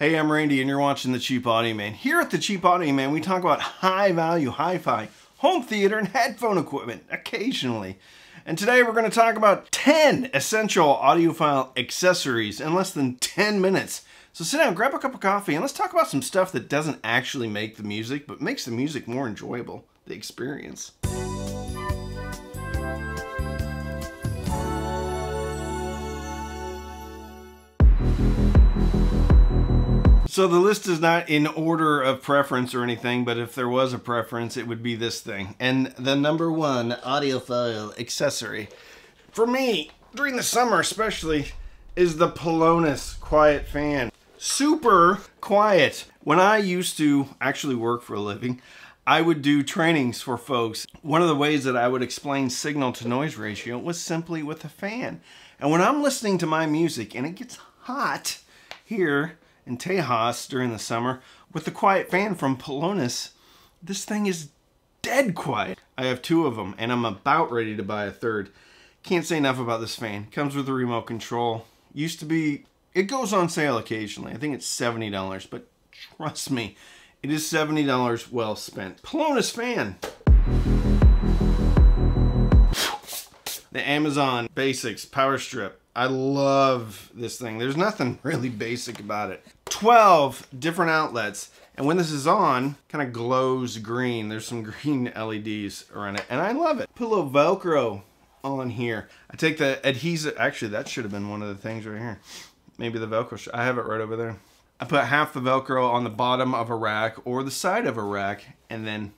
Hey, I'm Randy and you're watching The Cheap Audio Man. Here at The Cheap Audio Man, we talk about high value hi-fi, home theater, and headphone equipment occasionally. And today we're going to talk about 10 essential audiophile accessories in less than 10 minutes. So sit down, grab a cup of coffee, and let's talk about some stuff that doesn't actually make the music, but makes the music more enjoyable, the experience. So the list is not in order of preference or anything, but if there was a preference, it would be this thing. And the number one audiophile accessory, for me, during the summer especially, is the Pelonis Quiet Fan. Super quiet. When I used to actually work for a living, I would do trainings for folks. One of the ways that I would explain signal to noise ratio was simply with a fan. And when I'm listening to my music and it gets hot here, in Tejas during the summer with the quiet fan from Pelonis. This thing is dead quiet. I have two of them and I'm about ready to buy a third. Can't say enough about this fan. Comes with a remote control. Used to be, it goes on sale occasionally. I think it's $70, but trust me, it is $70 well spent. Pelonis fan. The Amazon Basics Power Strip I love this thing. There's nothing really basic about it. 12 different outlets. And when this is on, kind of glows green. There's some green LEDs around it. And I love it. Put a little Velcro on here. I take the adhesive. Actually, that should have been one of the things right here. Maybe the Velcro. I have it right over there. I put half the Velcro on the bottom of a rack or the side of a rack. And then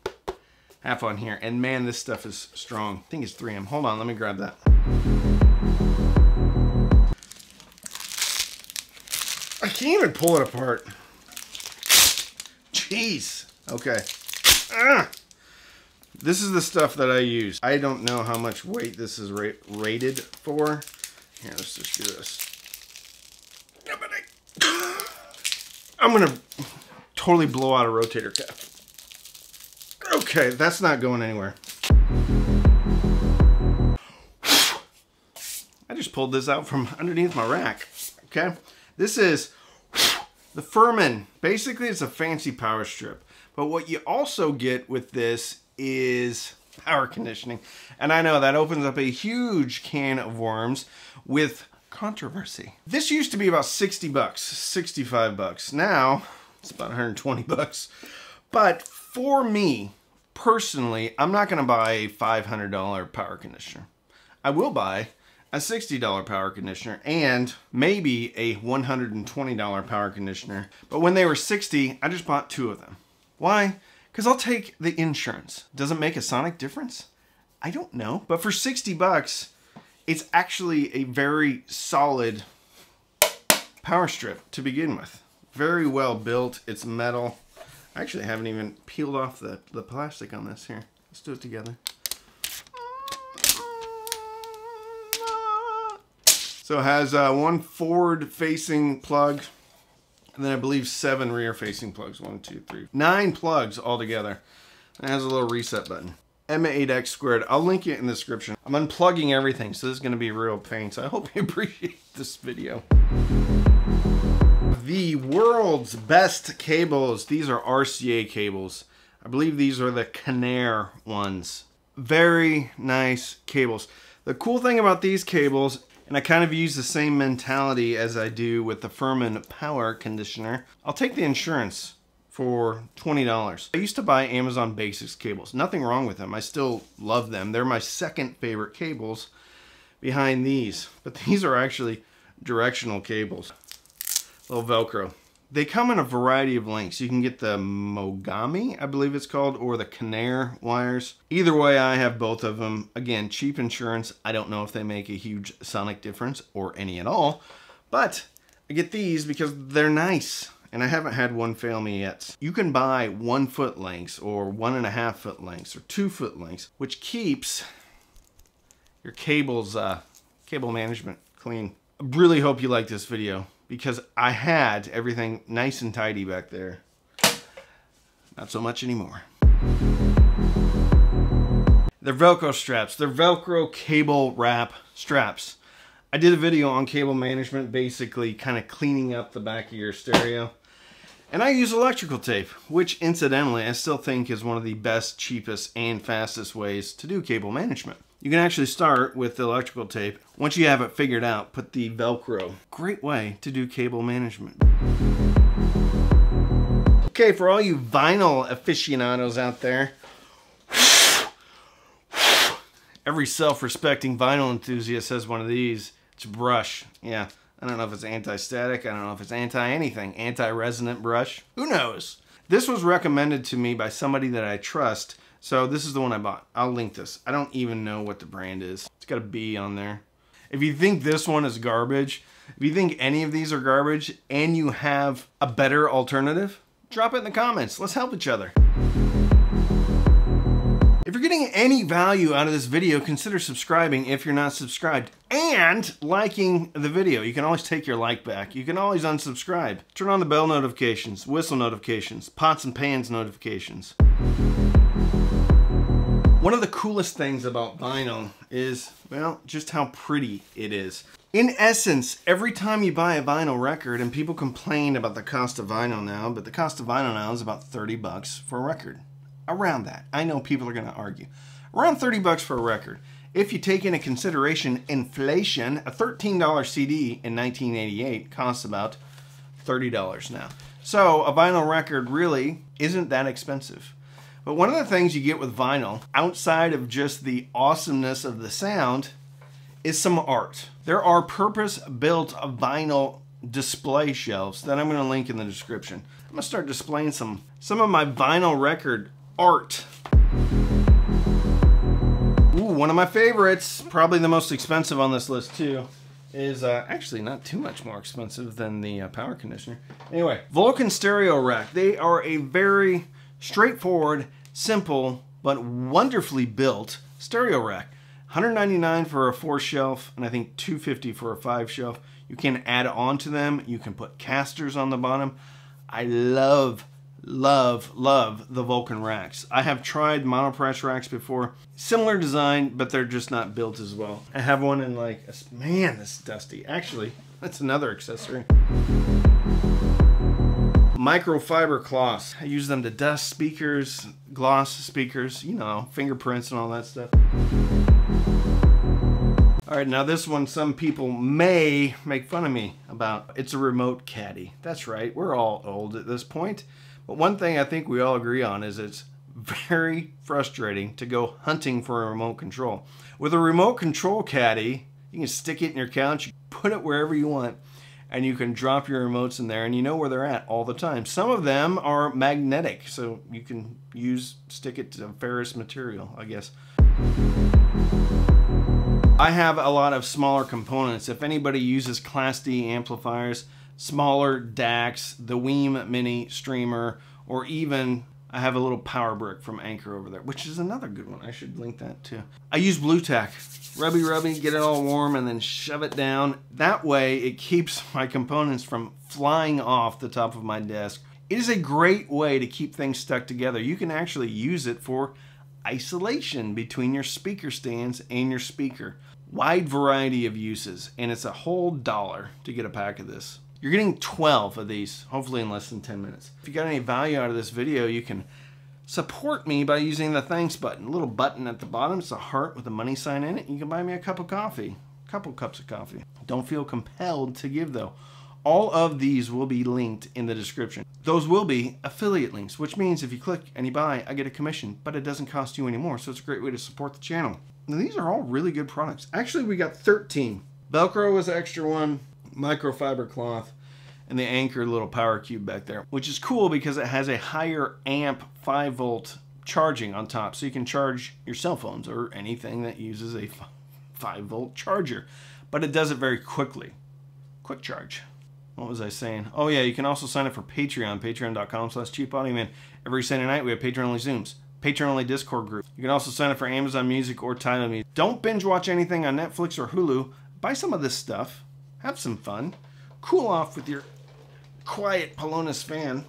half on here. And man, this stuff is strong. I think it's 3M. Hold on, let me grab that. Can't even pull it apart. Jeez. Okay. Ah. This is the stuff that I use. I don't know how much weight this is ra rated for. Here, let's just do this. I'm gonna totally blow out a rotator cuff. Okay, that's not going anywhere. I just pulled this out from underneath my rack, okay? This is the Furman. Basically, it's a fancy power strip. But what you also get with this is power conditioning. And I know that opens up a huge can of worms with controversy. This used to be about 60 bucks, 65 bucks. Now, it's about 120 bucks. But for me, personally, I'm not gonna buy a $500 power conditioner. I will buy a $60 power conditioner and maybe a $120 power conditioner. But when they were 60, I just bought two of them. Why? Because I'll take the insurance. Does it make a sonic difference? I don't know. But for 60 bucks, it's actually a very solid power strip to begin with. Very well built. It's metal. I actually haven't even peeled off the, the plastic on this here. Let's do it together. So it has uh, one forward facing plug, and then I believe seven rear facing plugs. One, two, three, nine plugs altogether. It has a little reset button. M8X squared. I'll link it in the description. I'm unplugging everything, so this is going to be real pain. So I hope you appreciate this video. The world's best cables. These are RCA cables. I believe these are the Canare ones. Very nice cables. The cool thing about these cables and I kind of use the same mentality as I do with the Furman Power Conditioner. I'll take the insurance for $20. I used to buy Amazon Basics cables. Nothing wrong with them. I still love them. They're my second favorite cables behind these. But these are actually directional cables. Little Velcro. They come in a variety of lengths. You can get the Mogami, I believe it's called, or the Canare wires. Either way, I have both of them. Again, cheap insurance. I don't know if they make a huge sonic difference or any at all, but I get these because they're nice and I haven't had one fail me yet. You can buy one foot lengths or one and a half foot lengths or two foot lengths, which keeps your cables, uh, cable management clean. I really hope you like this video because I had everything nice and tidy back there. Not so much anymore. They're Velcro straps. They're Velcro cable wrap straps. I did a video on cable management, basically kind of cleaning up the back of your stereo. And I use electrical tape, which incidentally I still think is one of the best, cheapest, and fastest ways to do cable management. You can actually start with the electrical tape. Once you have it figured out, put the Velcro. Great way to do cable management. Okay, for all you vinyl aficionados out there, every self-respecting vinyl enthusiast has one of these. It's a brush. Yeah, I don't know if it's anti-static. I don't know if it's anti-anything. Anti-resonant brush. Who knows? This was recommended to me by somebody that I trust. So this is the one I bought. I'll link this. I don't even know what the brand is. It's got a B on there. If you think this one is garbage, if you think any of these are garbage and you have a better alternative, drop it in the comments. Let's help each other. If you're getting any value out of this video, consider subscribing if you're not subscribed and liking the video. You can always take your like back. You can always unsubscribe. Turn on the bell notifications, whistle notifications, pots and pans notifications. One of the coolest things about vinyl is, well, just how pretty it is. In essence, every time you buy a vinyl record, and people complain about the cost of vinyl now, but the cost of vinyl now is about 30 bucks for a record around that. I know people are going to argue. Around 30 bucks for a record. If you take into consideration inflation, a $13 CD in 1988 costs about $30 now. So a vinyl record really isn't that expensive. But one of the things you get with vinyl, outside of just the awesomeness of the sound, is some art. There are purpose-built vinyl display shelves that I'm going to link in the description. I'm going to start displaying some, some of my vinyl record art. Ooh, one of my favorites, probably the most expensive on this list too, is uh, actually not too much more expensive than the uh, power conditioner. Anyway, Vulcan Stereo Rack. They are a very straightforward, simple, but wonderfully built stereo rack. 199 for a four shelf, and I think 250 for a five shelf. You can add on to them. You can put casters on the bottom. I love love, love the Vulcan racks. I have tried Monoprice racks before. Similar design, but they're just not built as well. I have one in like, man, this is dusty. Actually, that's another accessory. Microfiber cloths. I use them to dust speakers, gloss speakers, you know, fingerprints and all that stuff. All right, now this one some people may make fun of me about. It's a remote caddy. That's right, we're all old at this point. But one thing I think we all agree on is it's very frustrating to go hunting for a remote control. With a remote control caddy, you can stick it in your couch, put it wherever you want, and you can drop your remotes in there and you know where they're at all the time. Some of them are magnetic, so you can use stick it to ferrous material, I guess. I have a lot of smaller components. If anybody uses Class D amplifiers, smaller DACs, the WiiM Mini Streamer, or even I have a little power brick from Anker over there, which is another good one. I should link that too. I use Blu Tack. Rubby rubby, get it all warm and then shove it down. That way it keeps my components from flying off the top of my desk. It is a great way to keep things stuck together. You can actually use it for isolation between your speaker stands and your speaker. Wide variety of uses, and it's a whole dollar to get a pack of this. You're getting 12 of these, hopefully in less than 10 minutes. If you got any value out of this video, you can support me by using the thanks button. Little button at the bottom, it's a heart with a money sign in it. You can buy me a cup of coffee, a couple cups of coffee. Don't feel compelled to give though. All of these will be linked in the description. Those will be affiliate links, which means if you click and you buy, I get a commission, but it doesn't cost you anymore, so it's a great way to support the channel. And these are all really good products. Actually, we got 13. Velcro was extra one, microfiber cloth, and the Anker little power cube back there, which is cool because it has a higher amp 5 volt charging on top. So you can charge your cell phones or anything that uses a 5 volt charger. But it does it very quickly. Quick charge. What was I saying? Oh yeah, you can also sign up for Patreon, patreon.com slash cheapaudioman. Every Sunday night we have Patreon-only Zooms. Patreon-only Discord group. You can also sign up for Amazon Music or Tidal Music. Don't binge watch anything on Netflix or Hulu. Buy some of this stuff have some fun, cool off with your quiet Pelonis fan.